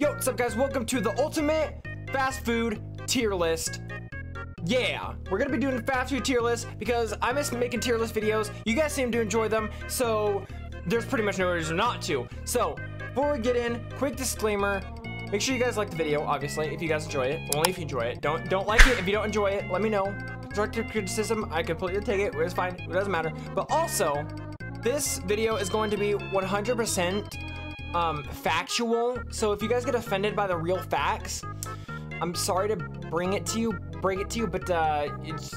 Yo, what's up guys? Welcome to the ultimate fast food tier list. Yeah, we're gonna be doing fast food tier list because I miss making tier list videos. You guys seem to enjoy them, so there's pretty much no reason not to. So, before we get in, quick disclaimer. Make sure you guys like the video, obviously, if you guys enjoy it. Only if you enjoy it. Don't don't like it if you don't enjoy it. Let me know. Constructive criticism, I completely take it. It's fine. It doesn't matter. But also, this video is going to be 100% um, factual. So if you guys get offended by the real facts, I'm sorry to bring it to you, bring it to you, but uh, it's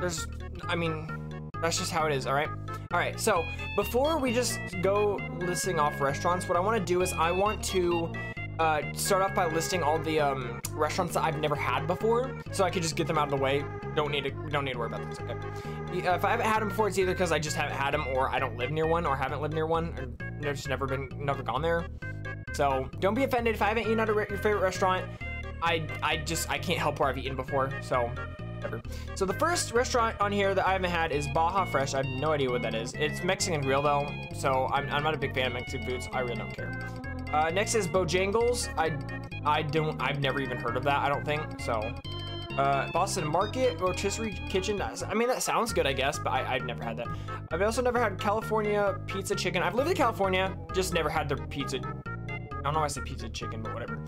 there's, I mean, that's just how it is. All right. All right. So before we just go listing off restaurants, what I want to do is I want to uh, start off by listing all the um, restaurants that I've never had before, so I could just get them out of the way. Don't need to don't need to worry about this. Okay. Uh, if I haven't had them before, it's either because I just haven't had them, or I don't live near one, or haven't lived near one, or just never been never gone there. So don't be offended if I haven't eaten at a your favorite restaurant. I I just I can't help where I've eaten before. So whatever. So the first restaurant on here that I haven't had is Baja Fresh. I have no idea what that is. It's Mexican grill though, so I'm, I'm not a big fan of Mexican foods. I really don't care. Uh, next is Bojangles. I I don't I've never even heard of that. I don't think so. Uh, Boston Market Rotisserie Kitchen. I mean, that sounds good, I guess, but I, have never had that. I've also never had California Pizza Chicken. I've lived in California, just never had their pizza. I don't know why I say pizza chicken, but whatever.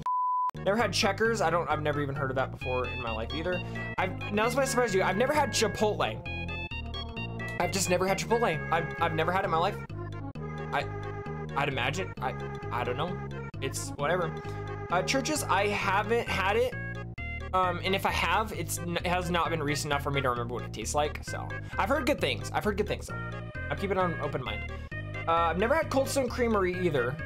Never had Checkers. I don't. I've never even heard of that before in my life either. I've now this might surprise you. I've never had Chipotle. I've just never had Chipotle. I've I've never had it in my life. I I'd imagine. I I don't know. It's whatever. Uh, Church's. I haven't had it um, and if I have, it's it has not been recent enough for me to remember what it tastes like. So I've heard good things. I've heard good things. I'm keeping an open mind. Uh, I've never had Cold Stone Creamery either.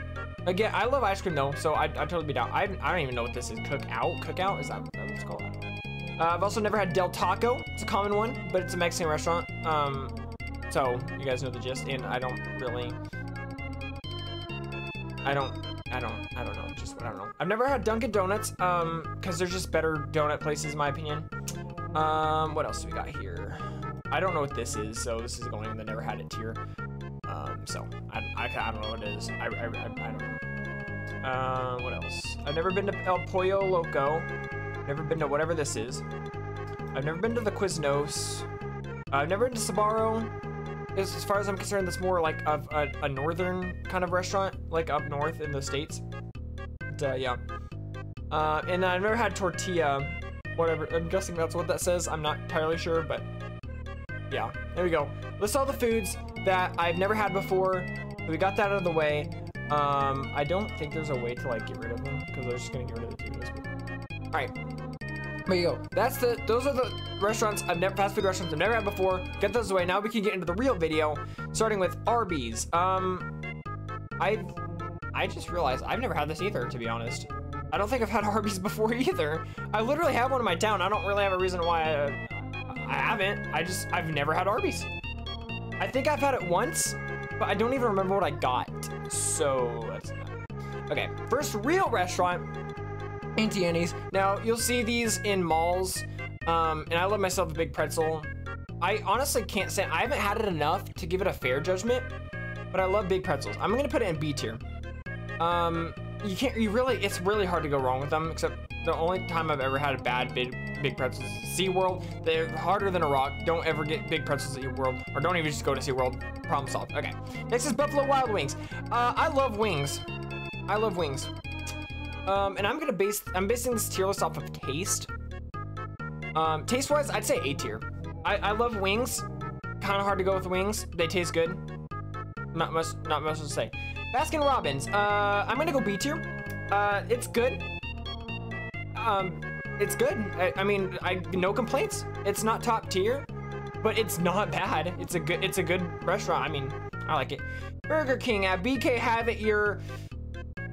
Again, I love ice cream though, so I, I'd totally be down. I, I don't even know what this is. Cookout? Cookout? Is that, what it's called? Uh, I've also never had Del Taco. It's a common one, but it's a Mexican restaurant. Um, so you guys know the gist, and I don't really, I don't I don't, I don't know, just, I don't know. I've never had Dunkin' Donuts, um, because there's just better donut places in my opinion. Um, what else do we got here? I don't know what this is, so this is going in the never had it tier. Um, so, I, I, I don't know what it is. I, I, I, I don't know. Uh, what else? I've never been to El Pollo Loco. Never been to whatever this is. I've never been to the Quiznos. I've never been to Sbarro as far as I'm concerned, that's more like a, a, a, northern kind of restaurant, like up north in the states. Uh, yeah. Uh, and I've never had tortilla, whatever. I'm guessing that's what that says. I'm not entirely sure, but yeah. There we go. List all the foods that I've never had before. We got that out of the way. Um, I don't think there's a way to like get rid of them because was just gonna get rid of the two. All right. You go. That's the, those are the restaurants I've never, fast food restaurants I've never had before. Get those away. Now we can get into the real video, starting with Arby's. Um, I've, I just realized I've never had this either, to be honest. I don't think I've had Arby's before either. I literally have one in my town. I don't really have a reason why I, I haven't. I just, I've never had Arby's. I think I've had it once, but I don't even remember what I got. So, that's not. Okay, first real restaurant Auntie Annie's. Now, you'll see these in malls, um, and I love myself a big pretzel. I honestly can't say, I haven't had it enough to give it a fair judgment, but I love big pretzels. I'm gonna put it in B tier. Um, you can't, you really, it's really hard to go wrong with them, except the only time I've ever had a bad big, big pretzels is SeaWorld. They're harder than a rock. Don't ever get big pretzels at your world, or don't even just go to SeaWorld. Problem solved. Okay. Next is Buffalo Wild Wings. Uh, I love wings. I love wings. Um, and I'm gonna base, I'm basing this tier list off of taste. Um, taste-wise, I'd say A tier. I, I love wings. Kind of hard to go with wings. They taste good. Not much, not much to say. Baskin Robbins. Uh, I'm gonna go B tier. Uh, it's good. Um, it's good. I, I mean, I no complaints. It's not top tier, but it's not bad. It's a good, it's a good restaurant. I mean, I like it. Burger King at BK have it your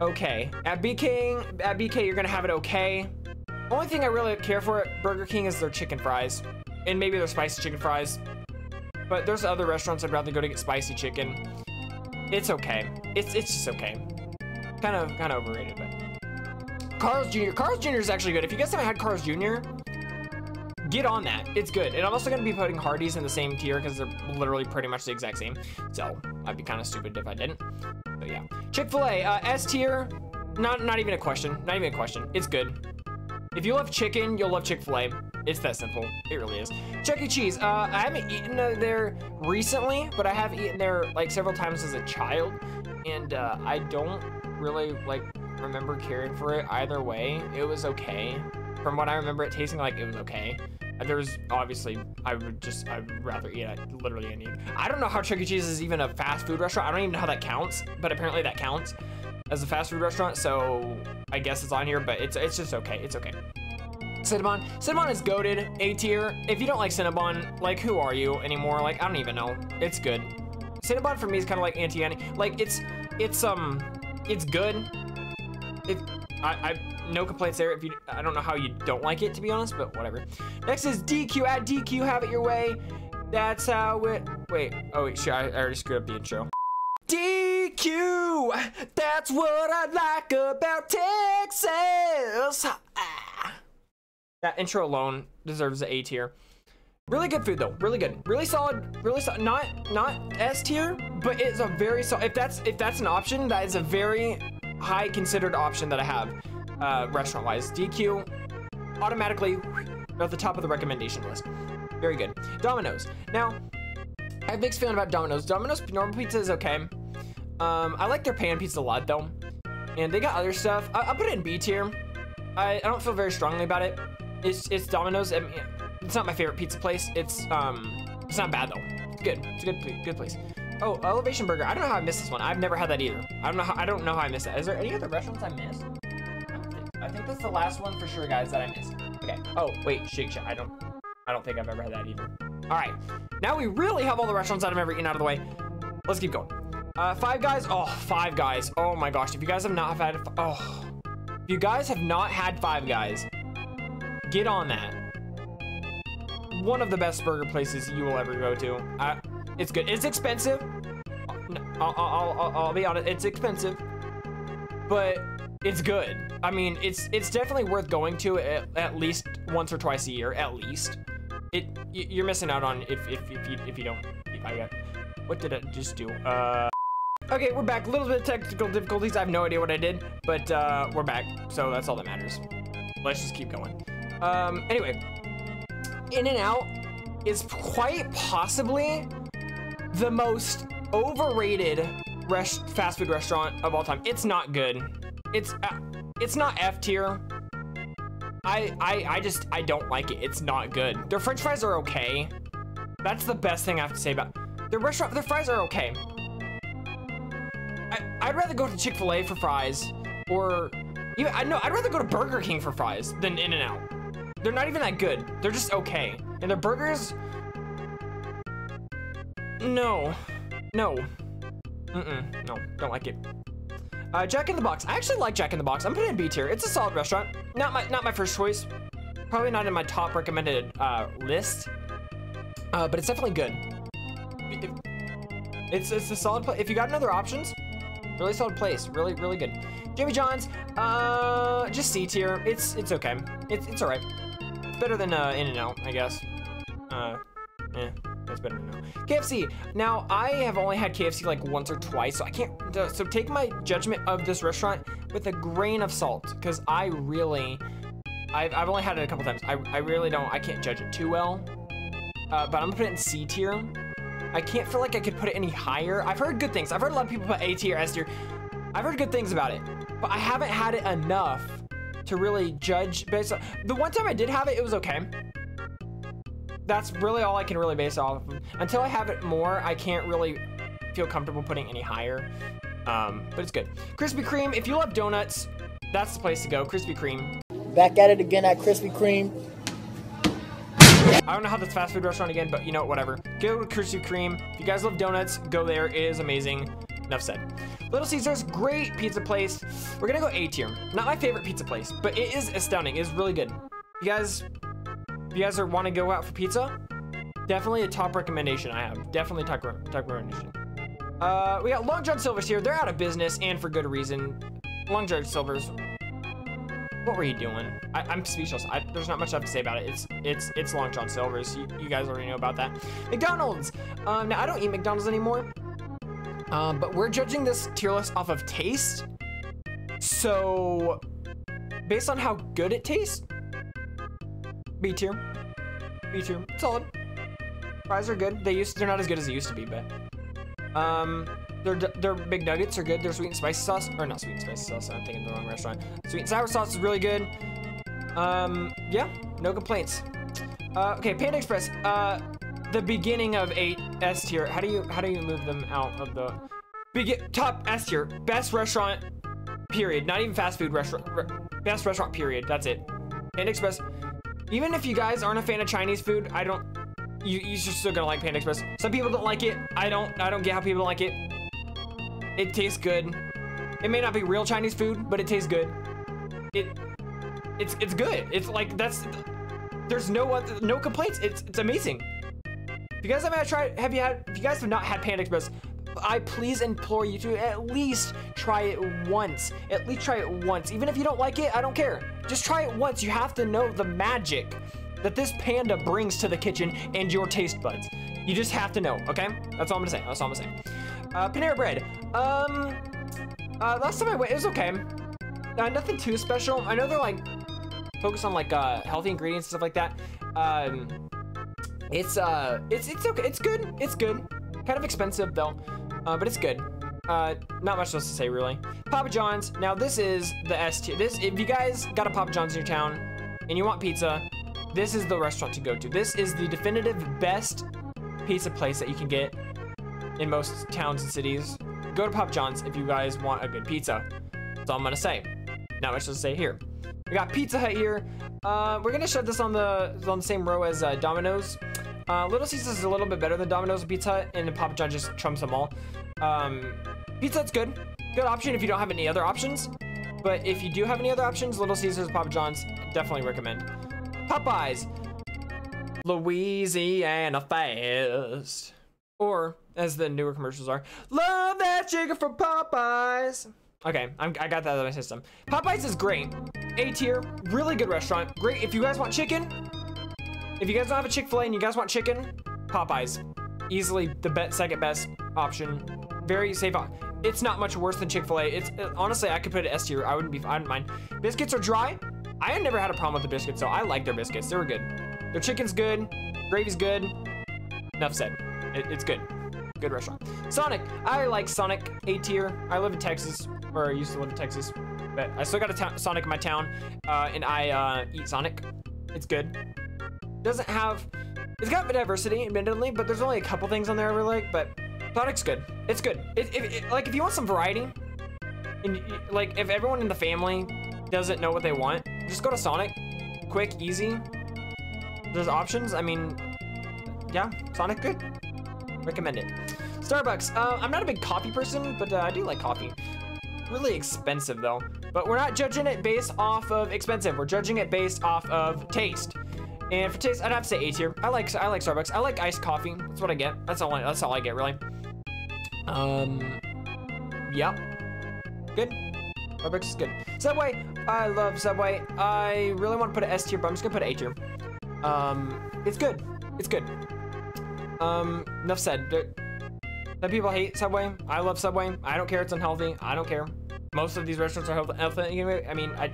okay. At BK, at BK, you're gonna have it okay. Only thing I really care for at Burger King is their chicken fries. And maybe their spicy chicken fries. But there's other restaurants I'd rather go to get spicy chicken. It's okay. It's it's just okay. Kind of kind of overrated, but Carl's Jr. Carl's Jr. is actually good. If you guys haven't had Carl's Jr., get on that. It's good. And I'm also to be putting Hardee's in the same tier because they're literally pretty much the exact same. So I'd be kind of stupid if I didn't. But yeah. Chick-fil-A, uh, S tier. Not not even a question. Not even a question. It's good. If you love chicken, you'll love Chick-fil-A. It's that simple. It really is. Chuck E. Cheese. Uh, I haven't eaten there recently, but I have eaten there like several times as a child, and uh, I don't really like remember caring for it either way. It was okay. From what I remember, it tasting like it was okay. There's obviously, I would just, I'd rather eat it literally any. I don't know how Chuck E. Cheese is even a fast food restaurant. I don't even know how that counts, but apparently that counts as a fast food restaurant. So I guess it's on here, but it's it's just okay. It's okay. Cinnabon. Cinnabon is goaded, A tier. If you don't like Cinnabon, like who are you anymore? Like I don't even know. It's good. Cinnabon for me is kind of like Auntie Annie. Like it's it's um it's good. It I, I no complaints there. If you I don't know how you don't like it to be honest, but whatever. Next is DQ at DQ. Have it your way. That's how it. Wait. Oh wait. I, I already screwed up the intro. DQ. That's what I like about Texas. Ah. That intro alone deserves an A tier. Really good food though, really good, really solid, really solid. Not not S tier, but it's a very so. If that's if that's an option, that is a very high considered option that I have, uh, restaurant wise. DQ, automatically at the top of the recommendation list. Very good. Domino's. Now, I have mixed feeling about Domino's. Domino's normal pizza is okay. Um, I like their pan pizza a lot though, and they got other stuff. I, will put it in B tier. I, I don't feel very strongly about it. It's it's Domino's. I mean, it's not my favorite pizza place. It's um, it's not bad though. It's good. It's a good good place. Oh, Elevation Burger. I don't know how I missed this one. I've never had that either. I don't know how I don't know how I missed that. Is there any other restaurants I missed? I, think, I think that's the last one for sure, guys, that I missed. Okay. Oh, wait, Shake Shack. I don't I don't think I've ever had that either. All right. Now we really have all the restaurants that I've ever eaten out of the way. Let's keep going. Uh, Five Guys. Oh, Five Guys. Oh my gosh. If you guys have not had, oh, if you guys have not had Five Guys, get on that. One of the best burger places you will ever go to. Uh, it's good. It's expensive. I'll, I'll, I'll, I'll be honest. It's expensive, but it's good. I mean, it's it's definitely worth going to at, at least once or twice a year, at least. It you're missing out on if if if you if you don't. I got. What did I just do? Uh. Okay, we're back. A little bit of technical difficulties. I have no idea what I did, but uh, we're back. So that's all that matters. Let's just keep going. Um, anyway, In-N-Out is quite possibly the most overrated fast food restaurant of all time. It's not good. It's uh, it's not F tier. I, I I just I don't like it. It's not good. Their French fries are okay. That's the best thing I have to say about their restaurant. Their fries are okay. I, I'd rather go to Chick-fil-A for fries, or even I know I'd rather go to Burger King for fries than In-N-Out. They're not even that good. They're just okay. And their burgers, no, no, mm-mm, no, don't like it. Uh, Jack in the Box. I actually like Jack in the Box. I'm putting it in B tier. It's a solid restaurant. Not my not my first choice. Probably not in my top recommended uh, list. Uh, but it's definitely good. It's it's a solid place. If you got another options, really solid place. Really really good. Jimmy John's. Uh, just C tier. It's it's okay. It's it's alright. Better than uh, In-N-Out, I guess. Uh, eh. That's better than no. KFC. Now, I have only had KFC like once or twice, so I can't. So take my judgment of this restaurant with a grain of salt, because I really, I've, I've only had it a couple times. I, I really don't. I can't judge it too well. Uh, but I'm gonna put it in C tier. I can't feel like I could put it any higher. I've heard good things. I've heard a lot of people put A tier, S tier. I've heard good things about it, but I haven't had it enough to really judge based on. The one time I did have it, it was okay that's really all I can really base off of. Until I have it more, I can't really feel comfortable putting any higher. Um, but it's good. Krispy Kreme, if you love donuts, that's the place to go. Krispy Kreme. Back at it again at Krispy Kreme. I don't know how this fast food restaurant again, but you know, whatever. Go to Krispy Kreme. If you guys love donuts, go there. It is amazing. Enough said. Little Caesars, great pizza place. We're gonna go A tier. Not my favorite pizza place, but it is astounding. It is really good. You guys you guys are want to go out for pizza, definitely a top recommendation I have. Definitely top, top recommendation. Uh, we got Long John Silver's here. They're out of business and for good reason. Long John Silver's. What were you doing? I, am speechless. I, there's not much I have to say about it. It's it's it's Long John Silver's. You, you guys already know about that. McDonald's. Um, now I don't eat McDonald's anymore. Um, but we're judging this tier list off of taste. So, based on how good it tastes, B tier. B tier. Solid. Fries are good. They used they're not as good as they used to be, but um their their big nuggets are good. Their sweet and spicy sauce or not sweet and spicy sauce. I'm thinking the wrong restaurant. Sweet and sour sauce is really good. Um yeah, no complaints. Uh, okay, Panda Express. Uh, the beginning of eight S tier. How do you how do you move them out of the begin top S tier? Best restaurant. Period. Not even fast food restaurant. Re best restaurant. Period. That's it. Panda Express. Even if you guys aren't a fan of Chinese food, I don't. You you're still gonna like Panda Express. Some people don't like it. I don't. I don't get how people like it. It tastes good. It may not be real Chinese food, but it tastes good. It it's it's good. It's like that's there's no other, no complaints. It's it's amazing. If you guys haven't tried, have you had? If you guys have not had Panda Express, I please implore you to at least try it once. At least try it once. Even if you don't like it, I don't care. Just try it once. You have to know the magic that this panda brings to the kitchen and your taste buds. You just have to know, okay? That's all I'm gonna say. That's all I'm gonna say. Uh, Panera Bread. Um, uh, last time I went, it was okay. Uh, nothing too special. I know they're like focused on like uh, healthy ingredients and stuff like that. Um, it's uh, it's it's okay. It's good. It's good. Kind of expensive though, uh, but it's good. Uh, not much else to say really. Papa John's. Now this is the S tier. This, if you guys got a Papa John's in your town and you want pizza, this is the restaurant to go to. This is the definitive best pizza place that you can get in most towns and cities. Go to Papa John's if you guys want a good pizza. That's all I'm gonna say. Not much to say here. We got Pizza Hut here. Uh, we're gonna shove this on the on the same row as uh, Domino's. Uh, Little Caesars is a little bit better than Domino's Pizza and Papa John just trumps them all. Um, good. Good option if you don't have any other options. But if you do have any other options, Little Caesars, Papa John's, definitely recommend. Popeyes. Louisiana Fast. Or, as the newer commercials are, love that chicken from Popeyes. Okay, I'm, i got that out of my system. Popeyes is great. A tier, really good restaurant. Great if you guys want chicken. If you guys don't have a Chick-fil-A and you guys want chicken, Popeyes. Easily the be second best option. Very safe. It's not much worse than Chick-fil-A. It's uh, honestly, I could put it S tier. I wouldn't be, I wouldn't mind. Biscuits are dry. I had never had a problem with the biscuits, so I like their biscuits. They were good. Their chicken's good. Gravy's good. Enough said. It, it's good. Good restaurant. Sonic. I like Sonic A tier. I live in Texas, or I used to live in Texas, but I still got a Sonic in my town, uh, and I uh, eat Sonic. It's good. Doesn't have. It's got diversity, admittedly, but there's only a couple things on there I really like. But Sonic's good. It's good. It, it, it, like if you want some variety, and like if everyone in the family doesn't know what they want, just go to Sonic. Quick, easy. There's options. I mean, yeah, Sonic good. Recommend it. Starbucks. Uh, I'm not a big coffee person, but uh, I do like coffee. Really expensive though. But we're not judging it based off of expensive. We're judging it based off of taste. And for taste, I'd have to say A tier. I like I like Starbucks. I like iced coffee. That's what I get. That's all I, that's all I get really. Um, yeah, good. Starbucks is good. Subway, I love Subway. I really want to put an S tier, but I'm just gonna put an A tier. Um, it's good. It's good. Um, enough said. Some people hate Subway. I love Subway. I don't care. It's unhealthy. I don't care. Most of these restaurants are healthy. I mean, I.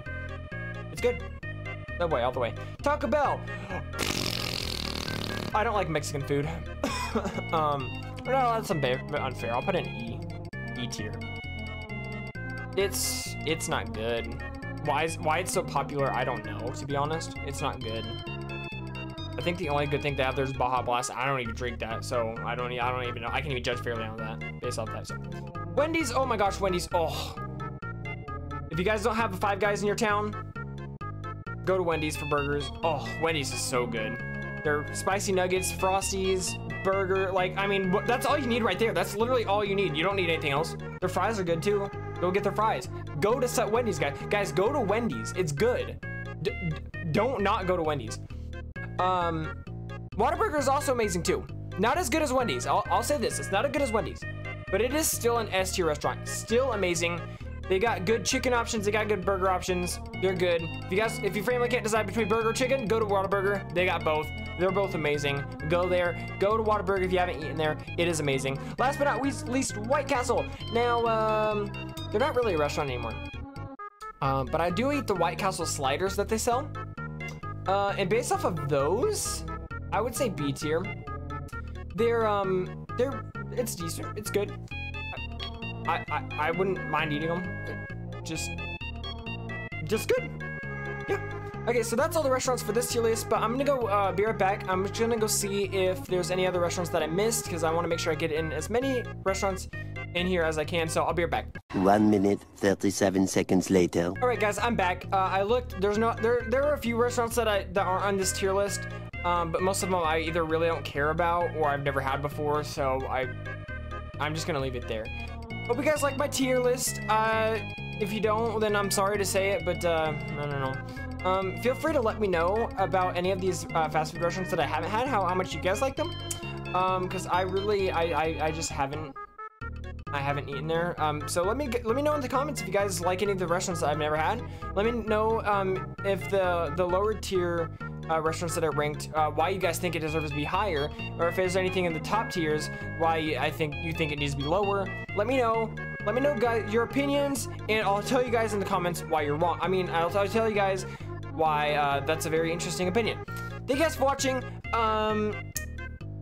It's good. All the way. Taco Bell. I don't like Mexican food. um, no, that's some unfair. I'll put an E. E tier. It's it's not good. Why is why it's so popular? I don't know. To be honest, it's not good. I think the only good thing to have there is Baja Blast. I don't even drink that, so I don't. I don't even know. I can't even judge fairly on that based off that. So, Wendy's. Oh my gosh, Wendy's. Oh, if you guys don't have a Five Guys in your town, go to Wendy's for burgers. Oh, Wendy's is so good. Their spicy nuggets, frosties, burger. Like, I mean, that's all you need right there. That's literally all you need. You don't need anything else. Their fries are good too. Go get their fries. Go to set Wendy's, guys. Guys, go to Wendy's. It's good. D don't not go to Wendy's. Um, Whataburger is also amazing too. Not as good as Wendy's. I'll, I'll say this, it's not as good as Wendy's, but it is still an S tier restaurant. Still amazing. They got good chicken options. They got good burger options. They're good. If you guys, if your family can't decide between burger or chicken, go to Whataburger. They got both. They're both amazing. Go there. Go to Whataburger if you haven't eaten there. It is amazing. Last but not least, White Castle. Now, um, they're not really a restaurant anymore. Um, but I do eat the White Castle sliders that they sell. Uh, and based off of those, I would say B tier. They're um, they're it's decent. It's good. I I, I wouldn't mind eating them. Just just good. Yeah. Okay, so that's all the restaurants for this tier list, but I'm gonna go uh, be right back. I'm just gonna go see if there's any other restaurants that I missed because I want to make sure I get in as many restaurants in here as I can. So I'll be right back. One minute, 37 seconds later. All right, guys, I'm back. Uh, I looked. There's no there. There are a few restaurants that I that aren't on this tier list, um, but most of them I either really don't care about or I've never had before. So I, I'm just gonna leave it there. Hope you guys like my tier list. Uh, if you don't, then I'm sorry to say it, but uh, I don't know. Um, feel free to let me know about any of these uh, fast food restaurants that I haven't had, how, how much you guys like them. Um, cause I really, I, I, I just haven't, I haven't eaten there. Um, so let me, let me know in the comments if you guys like any of the restaurants that I've never had. Let me know, um, if the, the lower tier, uh, restaurants that are ranked, uh, why you guys think it deserves to be higher, or if there's anything in the top tiers, why I think you think it needs to be lower. Let me know. Let me know, guys, your opinions, and I'll tell you guys in the comments why you're wrong. I mean, I'll, I'll tell you guys why uh, that's a very interesting opinion. Thank you guys for watching. Um,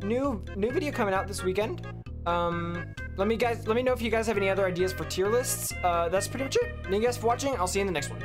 new new video coming out this weekend. Um, let me guys let me know if you guys have any other ideas for tier lists. Uh, that's pretty much it. Thank you guys for watching. I'll see you in the next one.